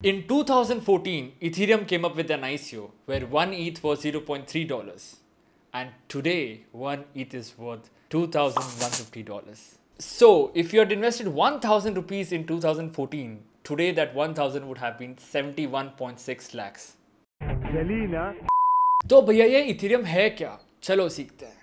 In 2014, Ethereum came up with an ICO where 1 ETH was $0.3 and today 1 ETH is worth $2,150. So if you had invested 1000 rupees in 2014, today that 1000 would have been 71.6 lakhs. तो भैया ये Ethereum है क्या चलो सीखते हैं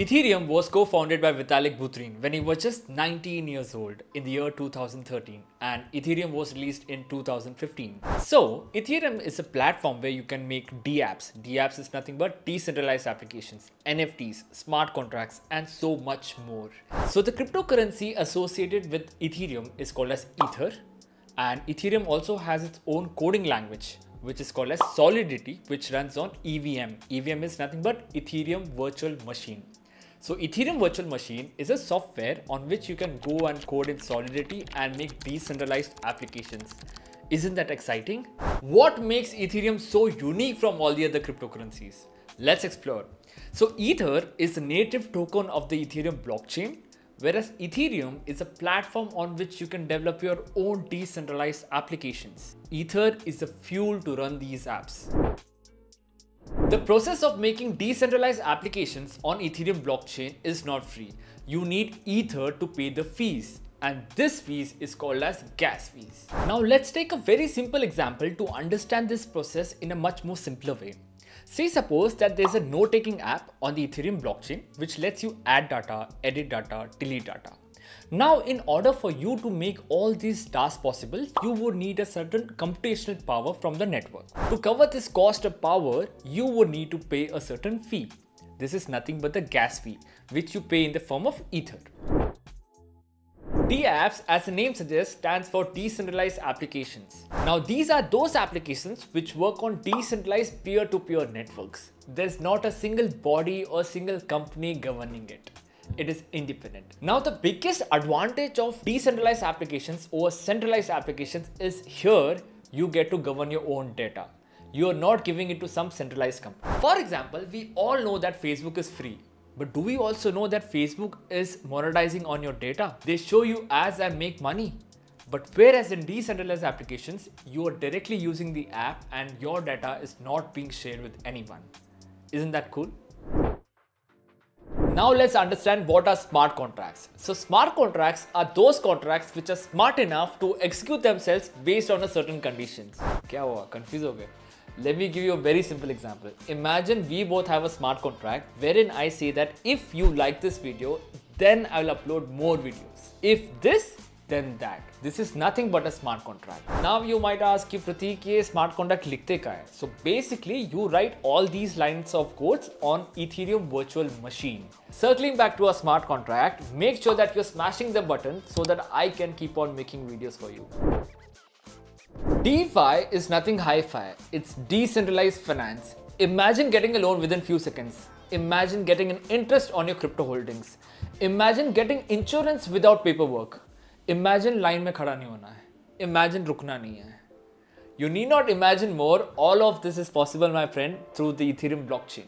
Ethereum was co-founded by Vitalik Buterin when he was just 19 years old in the year 2013 and Ethereum was released in 2015. So Ethereum is a platform where you can make dApps. dApps is nothing but decentralized applications, NFTs, smart contracts and so much more. So the cryptocurrency associated with Ethereum is called as Ether and Ethereum also has its own coding language which is called as Solidity which runs on EVM. EVM is nothing but Ethereum Virtual Machine. So Ethereum Virtual Machine is a software on which you can go and code in Solidity and make decentralized applications. Isn't that exciting? What makes Ethereum so unique from all the other cryptocurrencies? Let's explore. So Ether is the native token of the Ethereum blockchain, whereas Ethereum is a platform on which you can develop your own decentralized applications. Ether is the fuel to run these apps. The process of making decentralized applications on Ethereum blockchain is not free. You need Ether to pay the fees and this fees is called as gas fees. Now let's take a very simple example to understand this process in a much more simpler way. Say suppose that there's a note-taking app on the Ethereum blockchain which lets you add data, edit data, delete data. Now, in order for you to make all these tasks possible, you would need a certain computational power from the network. To cover this cost of power, you would need to pay a certain fee. This is nothing but the gas fee, which you pay in the form of Ether. DApps, as the name suggests, stands for Decentralized Applications. Now, these are those applications which work on decentralized peer-to-peer -peer networks. There's not a single body or single company governing it it is independent. Now the biggest advantage of decentralized applications over centralized applications is here you get to govern your own data. You are not giving it to some centralized company. For example, we all know that Facebook is free. But do we also know that Facebook is monetizing on your data? They show you ads and make money. But whereas in decentralized applications, you are directly using the app and your data is not being shared with anyone. Isn't that cool? Now let's understand what are smart contracts. So smart contracts are those contracts which are smart enough to execute themselves based on a certain conditions. क्या हुआ? Confused हो गए? Let me give you a very simple example. Imagine we both have a smart contract wherein I say that if you like this video, then I will upload more videos. If this, than that. This is nothing but a smart contract. Now you might ask, Pratik, ye smart contract likhte ka hai? So basically, you write all these lines of codes on Ethereum virtual machine. Circling back to a smart contract, make sure that you're smashing the button so that I can keep on making videos for you. DeFi is nothing hi-fi. It's decentralized finance. Imagine getting a loan within few seconds. Imagine getting an interest on your crypto holdings. Imagine getting insurance without paperwork. Imagine line में खड़ा नहीं होना है imagine रुकना नहीं है You need not imagine more. All of this is possible, my friend, through the Ethereum blockchain.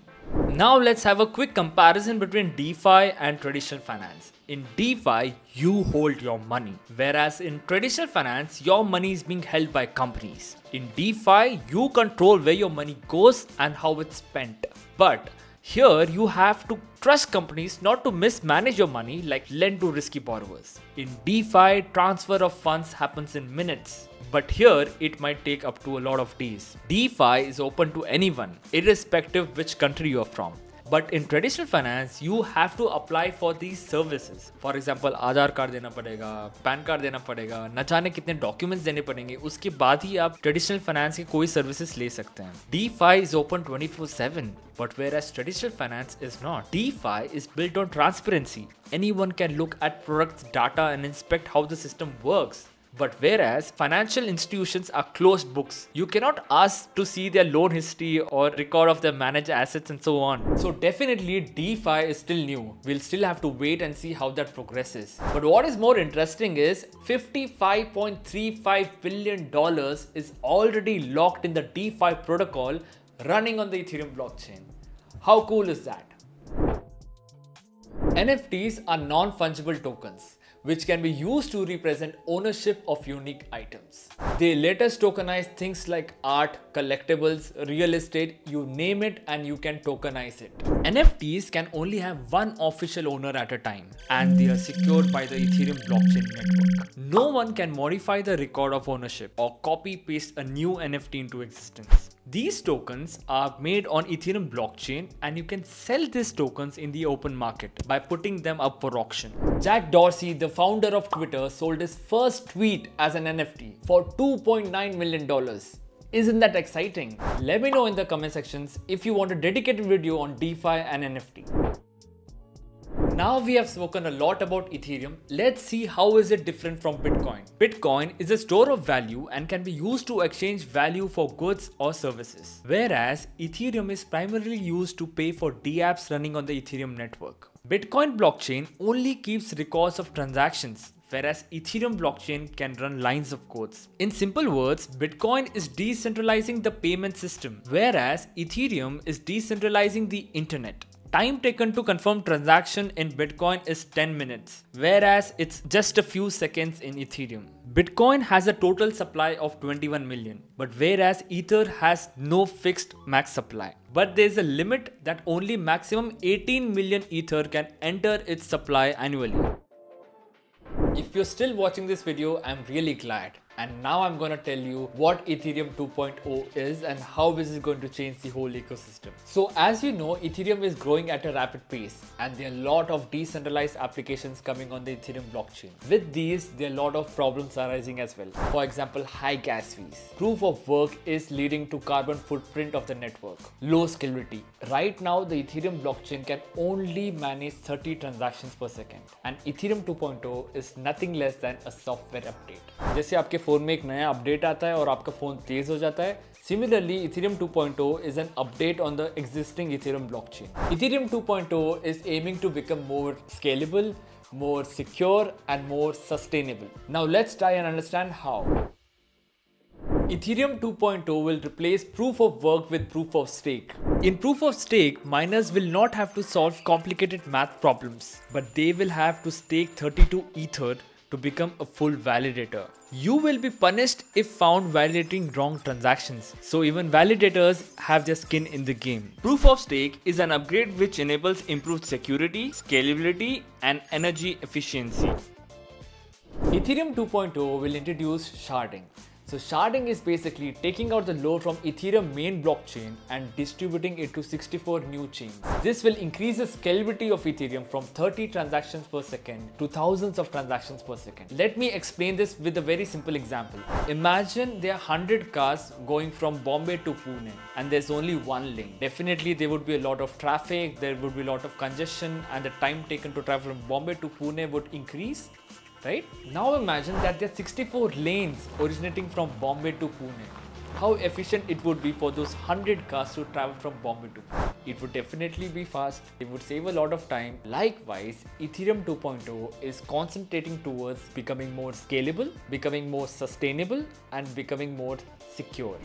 Now let's have a quick comparison between DeFi and traditional finance. In DeFi, you hold your money, whereas in traditional finance, your money is being held by companies. In DeFi, you control where your money goes and how it's spent. But here, you have to trust companies not to mismanage your money like lend to risky borrowers. In DeFi, transfer of funds happens in minutes. But here, it might take up to a lot of days. DeFi is open to anyone, irrespective which country you are from. But in traditional finance, you have to apply for these services. For example, Aadhaar card देना पड़ेगा pan card देना पड़ेगा न जाने कितने documents देने पड़ेंगे उसके बाद ही आप ट्रेडिशनल फाइनेंस के कोई सर्विसेज ले सकते हैं D phi is open twenty four seven But whereas traditional finance is not, DeFi is built on transparency. Anyone can look at products data and inspect how the system works. But whereas financial institutions are closed books, you cannot ask to see their loan history or record of their managed assets and so on. So definitely DeFi is still new. We'll still have to wait and see how that progresses. But what is more interesting is $55.35 billion is already locked in the DeFi protocol running on the Ethereum blockchain. How cool is that? NFTs are non-fungible tokens which can be used to represent ownership of unique items. They let us tokenize things like art, collectibles, real estate, you name it and you can tokenize it. NFTs can only have one official owner at a time and they are secured by the Ethereum blockchain network. No one can modify the record of ownership or copy paste a new NFT into existence. These tokens are made on Ethereum blockchain and you can sell these tokens in the open market by putting them up for auction. Jack Dorsey, the founder of Twitter, sold his first tweet as an NFT for $2.9 million. Isn't that exciting? Let me know in the comment sections if you want a dedicated video on DeFi and NFT. Now we have spoken a lot about Ethereum, let's see how is it different from Bitcoin. Bitcoin is a store of value and can be used to exchange value for goods or services. Whereas Ethereum is primarily used to pay for dApps running on the Ethereum network. Bitcoin blockchain only keeps records of transactions whereas Ethereum blockchain can run lines of codes. In simple words, Bitcoin is decentralizing the payment system, whereas Ethereum is decentralizing the internet. Time taken to confirm transaction in Bitcoin is 10 minutes, whereas it's just a few seconds in Ethereum. Bitcoin has a total supply of 21 million, but whereas Ether has no fixed max supply. But there's a limit that only maximum 18 million Ether can enter its supply annually. If you're still watching this video, I'm really glad and now I'm gonna tell you what Ethereum 2.0 is and how this is going to change the whole ecosystem. So as you know, Ethereum is growing at a rapid pace and there are a lot of decentralized applications coming on the Ethereum blockchain. With these, there are a lot of problems arising as well. For example, high gas fees. Proof of work is leading to carbon footprint of the network. Low scalability. Right now, the Ethereum blockchain can only manage 30 transactions per second and Ethereum 2.0 is nothing less than a software update. जैसे आपके phone में एक नया update आता है और आपका phone तेज़ हो जाता है Similarly, Ethereum 2.0 is an update on the existing Ethereum blockchain. Ethereum 2.0 is aiming to become more scalable, more secure, and more sustainable. Now let's try and understand how. Ethereum 2.0 will replace proof of work with proof of stake. In proof of stake, miners will not have to solve complicated math problems, but they will have to stake 32 Ether to become a full validator. You will be punished if found validating wrong transactions, so even validators have their skin in the game. Proof of stake is an upgrade which enables improved security, scalability, and energy efficiency. Ethereum 2.0 will introduce sharding. So sharding is basically taking out the load from Ethereum main blockchain and distributing it to 64 new chains. This will increase the scalability of Ethereum from 30 transactions per second to thousands of transactions per second. Let me explain this with a very simple example. Imagine there are 100 cars going from Bombay to Pune and there's only one lane. Definitely there would be a lot of traffic, there would be a lot of congestion and the time taken to travel from Bombay to Pune would increase right? Now imagine that there are 64 lanes originating from Bombay to Pune. How efficient it would be for those 100 cars to travel from Bombay to Pune. It would definitely be fast, it would save a lot of time. Likewise, Ethereum 2.0 is concentrating towards becoming more scalable, becoming more sustainable, and becoming more secure.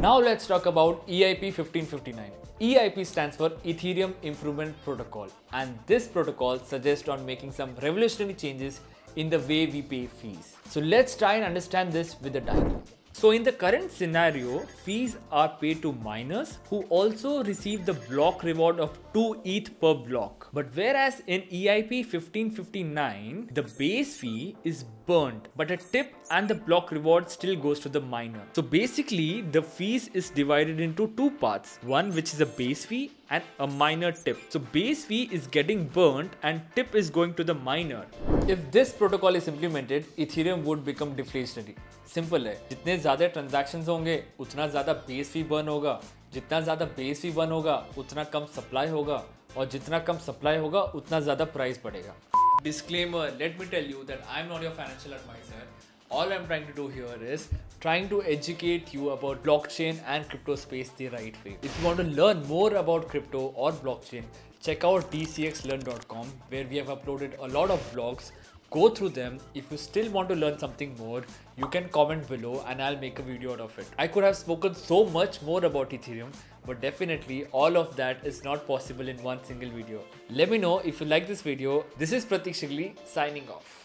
Now let's talk about EIP 1559. EIP stands for Ethereum Improvement Protocol and this protocol suggests on making some revolutionary changes in the way we pay fees. So let's try and understand this with a diagram. So in the current scenario, fees are paid to miners who also receive the block reward of 2 ETH per block. But whereas in EIP 1559, the base fee is burnt, but a tip and the block reward still goes to the miner. So basically, the fees is divided into two parts. One which is a base fee and a miner tip. So base fee is getting burnt and tip is going to the miner. If this protocol is implemented, Ethereum would become deflationary. Simple है। जितने ज़्यादा transaction होंगे, उतना ज़्यादा base भी burn होगा। जितना ज़्यादा बेस भी बर्न होगा, उतना कम सप्लाई होगा। और जितना कम सप्लाई होगा, उतना ज़्यादा प्राइस बढ़ेगा। Disclaimer let me tell you that I am not your financial advisor all I am trying to do here is trying to educate you about blockchain and crypto space the right way if you want to learn more about crypto और blockchain check out D C X learn dot com where we have uploaded a lot of blogs go through them. If you still want to learn something more, you can comment below and I'll make a video out of it. I could have spoken so much more about Ethereum, but definitely all of that is not possible in one single video. Let me know if you like this video. This is Pratik Shigli signing off.